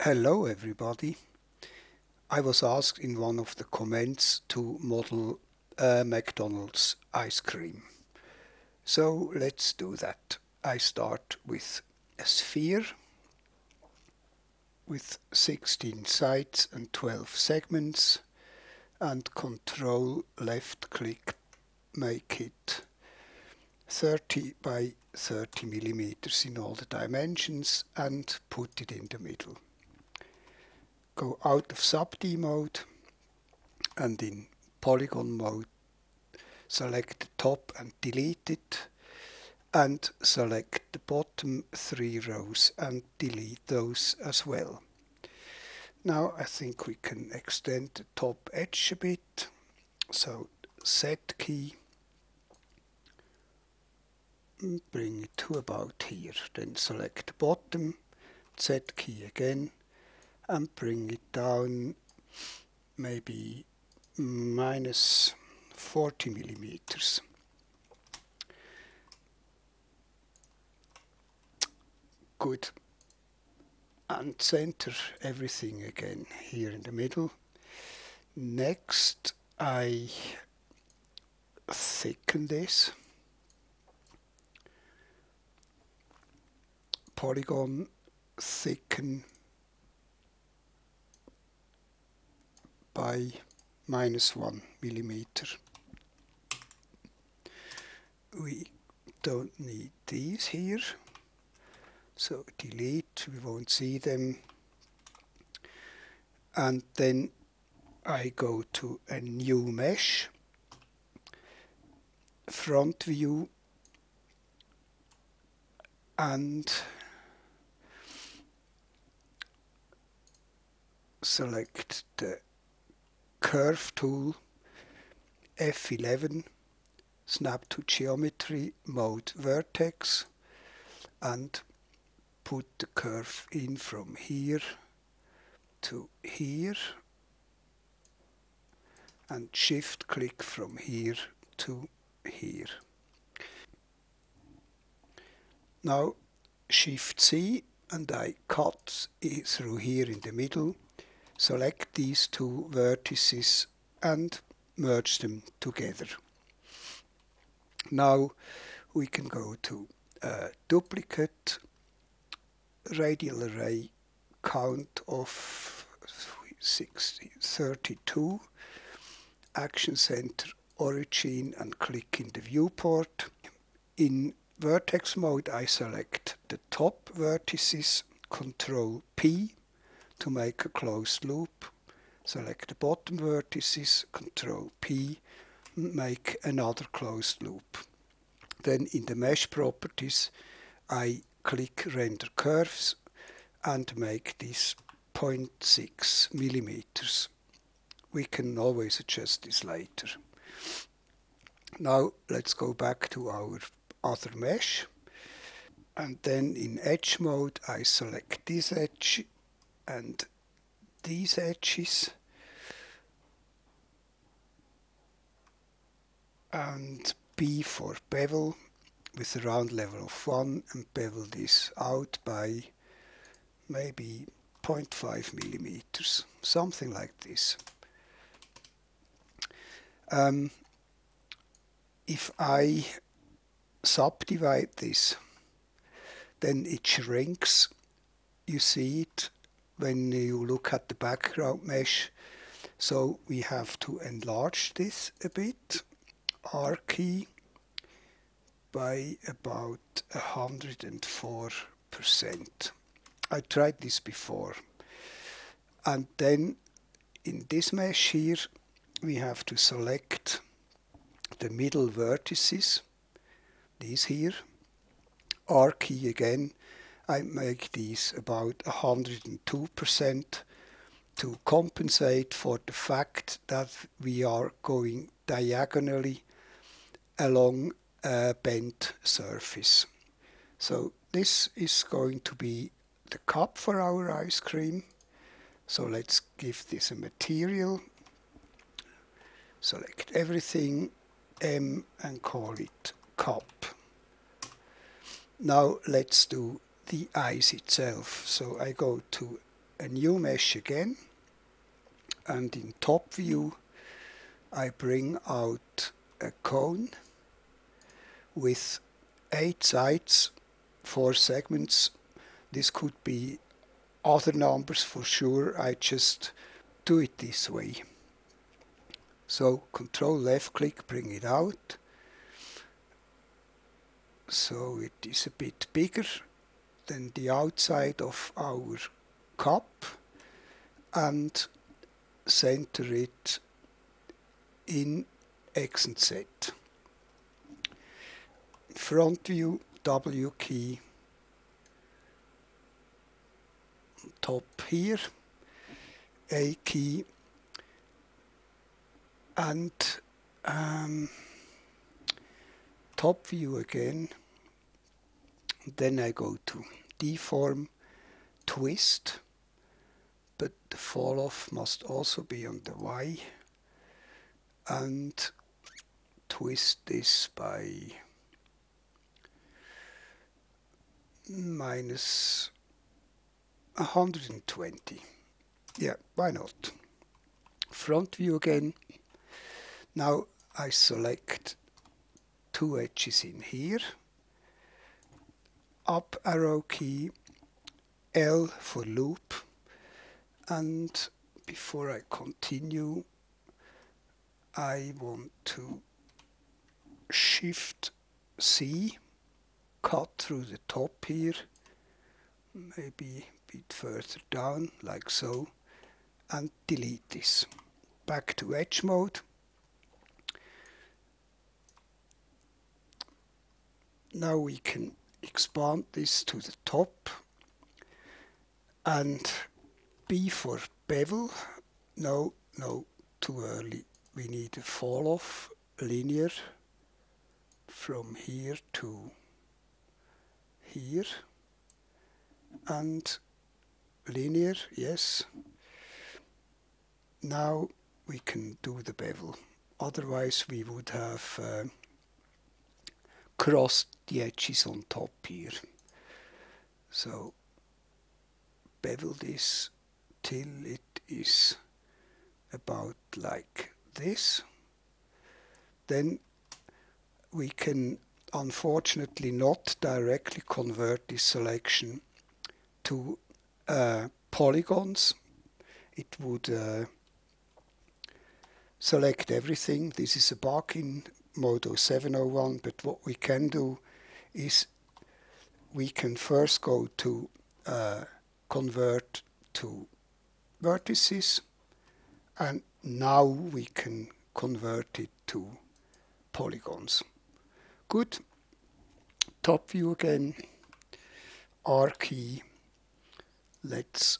Hello everybody. I was asked in one of the comments to model McDonald's ice cream. So let's do that. I start with a sphere with 16 sides and 12 segments and control left click make it 30 by 30 millimeters in all the dimensions and put it in the middle. Go out of sub-D mode and in polygon mode select the top and delete it and select the bottom three rows and delete those as well. Now I think we can extend the top edge a bit. So Z key bring it to about here. Then select the bottom, Z key again, and bring it down maybe minus 40 millimeters. Good. And center everything again here in the middle. Next, I thicken this. polygon thicken by minus one millimeter. We don't need these here, so delete, we won't see them. And then I go to a new mesh, front view, and select the curve tool F11 snap to geometry mode vertex and put the curve in from here to here and shift click from here to here. Now shift C and I cut through here in the middle select these two vertices and merge them together. Now we can go to uh, duplicate radial array count of 60, 32 action center origin and click in the viewport. In vertex mode I select the top vertices, control P to make a closed loop. Select the bottom vertices, Control P, and make another closed loop. Then in the mesh properties, I click render curves and make this 0.6 millimeters. We can always adjust this later. Now let's go back to our other mesh and then in edge mode I select this edge and these edges and B for bevel with a round level of 1 and bevel this out by maybe 0.5 millimeters, something like this. Um, if I subdivide this, then it shrinks. You see it when you look at the background mesh. So we have to enlarge this a bit, R key by about 104%. I tried this before. And then in this mesh here, we have to select the middle vertices, these here, R key again, I make these about 102% to compensate for the fact that we are going diagonally along a bent surface. So this is going to be the cup for our ice cream. So let's give this a material. Select everything M and call it cup. Now let's do the ice itself. So I go to a new mesh again and in top view I bring out a cone with eight sides, four segments. This could be other numbers for sure. I just do it this way. So control left click, bring it out. So it is a bit bigger than the outside of our cup and center it in X and Z. Front view W key. Top here A key. And um, top view again then I go to deform twist but the fall off must also be on the Y. And twist this by minus 120 yeah why not? Front view again. Now I select two edges in here up arrow key L for loop and before I continue I want to shift C cut through the top here maybe a bit further down like so and delete this. Back to edge mode. Now we can expand this to the top. And B for bevel. No no too early. We need a fall off linear from here to here. And linear yes. Now we can do the bevel. Otherwise we would have uh, crossed the edges on top here so bevel this till it is about like this, then we can unfortunately not directly convert this selection to uh, polygons. It would uh, select everything. This is a bug in Modo 701, but what we can do is we can first go to uh, convert to vertices and now we can convert it to polygons. Good. Top view again. R key. Let's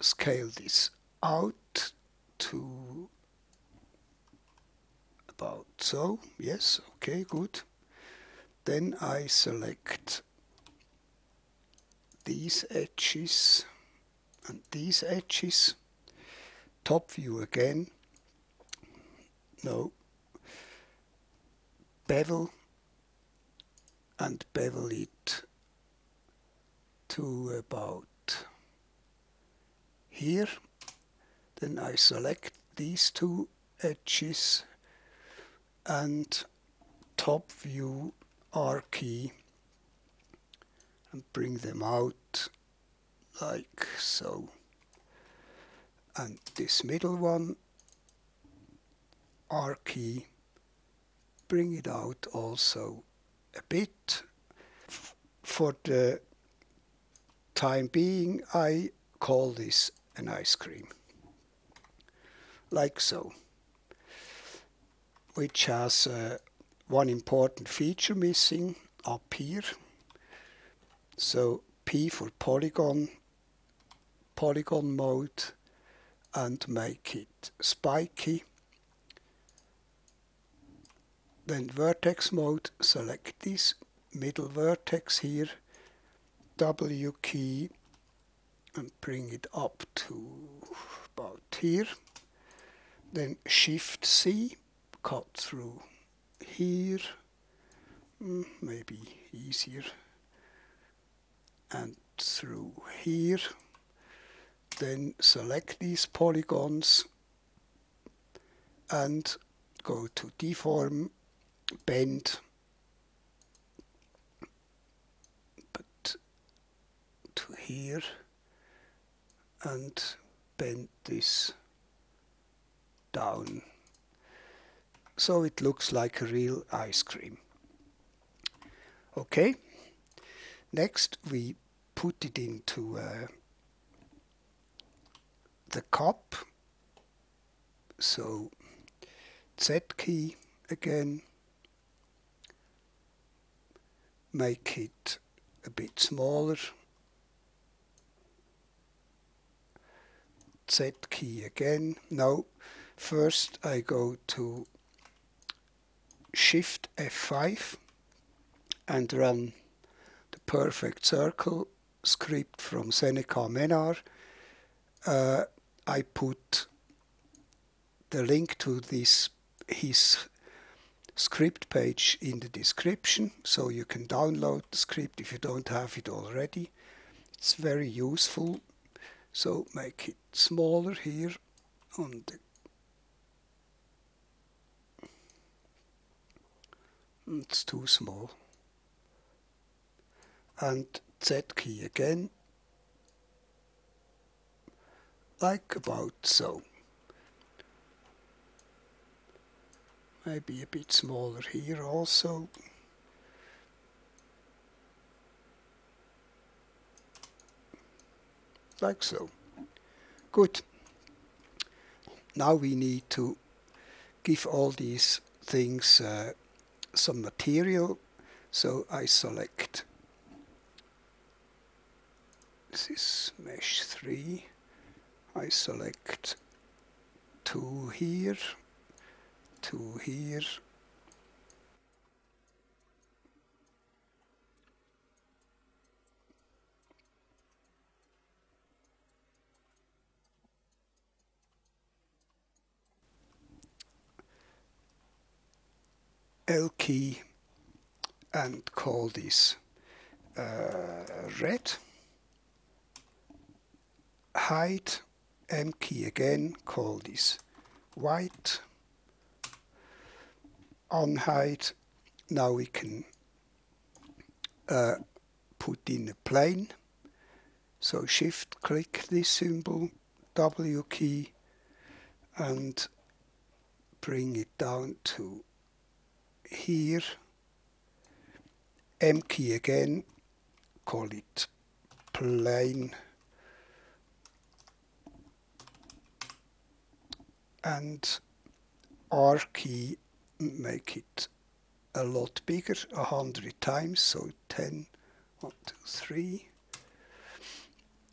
scale this out to about so. Yes, okay, good. Then I select these edges and these edges top view again no bevel and bevel it to about here then I select these two edges and top view R key. And bring them out like so. And this middle one R key. Bring it out also a bit. For the time being I call this an ice cream. Like so which has uh, one important feature missing up here so P for polygon polygon mode and make it spiky. Then vertex mode, select this middle vertex here, W key and bring it up to about here. Then Shift C, cut through here, mm, maybe easier, and through here. Then select these polygons and go to deform, bend, but to here and bend this down so it looks like a real ice cream. Okay, next we put it into uh, the cup. So Z key again, make it a bit smaller. Z key again. Now, first I go to Shift F5 and run the perfect circle script from Seneca Menard. Uh, I put the link to this his script page in the description so you can download the script if you don't have it already. It's very useful. So make it smaller here on the it's too small. And Z key again. Like about so. Maybe a bit smaller here also. Like so. Good. Now we need to give all these things uh, some material so I select this is mesh 3 I select 2 here 2 here L key and call this uh, red. Hide M key again, call this white. Unhide. Now we can uh, put in a plane. So shift click this symbol, W key, and bring it down to here M key again call it plane and R key make it a lot bigger a hundred times so 10 1 2 3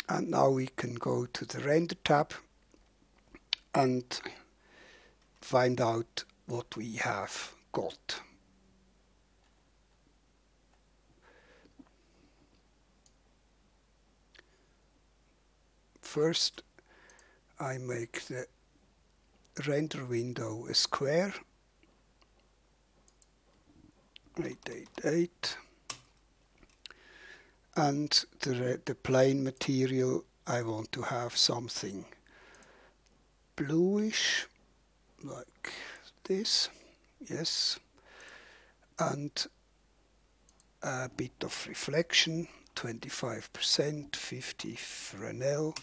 and now we can go to the render tab and find out what we have got First, I make the render window a square. 888 and the, the plane material I want to have something bluish like this yes. And a bit of reflection 25% 50 Fresnel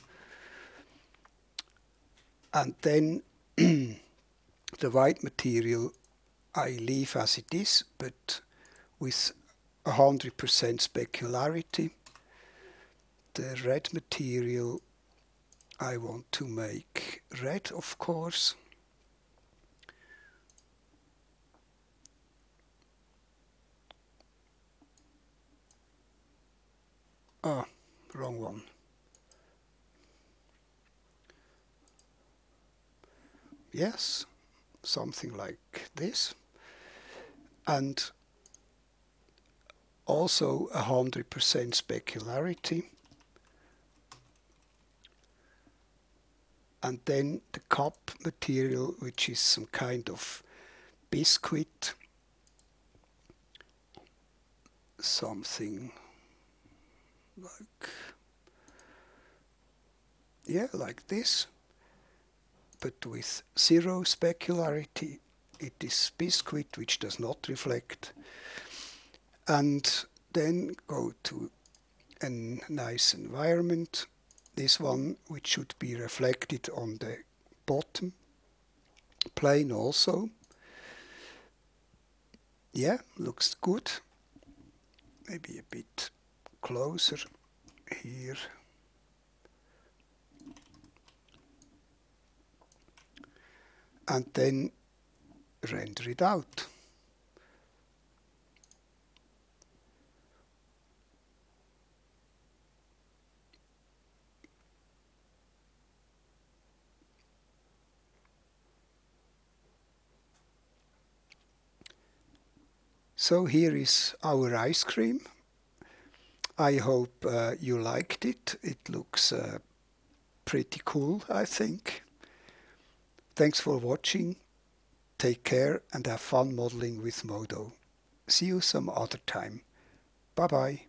and then the white material I leave as it is but with 100% specularity the red material I want to make red of course. Ah wrong one yes, something like this. And also 100% specularity. And then the cup material, which is some kind of biscuit, something like yeah, like this, with zero specularity. It is biscuit which does not reflect. And then go to a nice environment. This one which should be reflected on the bottom plane also. Yeah, looks good. Maybe a bit closer here. And then render it out. So here is our ice cream. I hope uh, you liked it. It looks uh, pretty cool, I think. Thanks for watching. Take care and have fun modeling with Modo. See you some other time. Bye bye.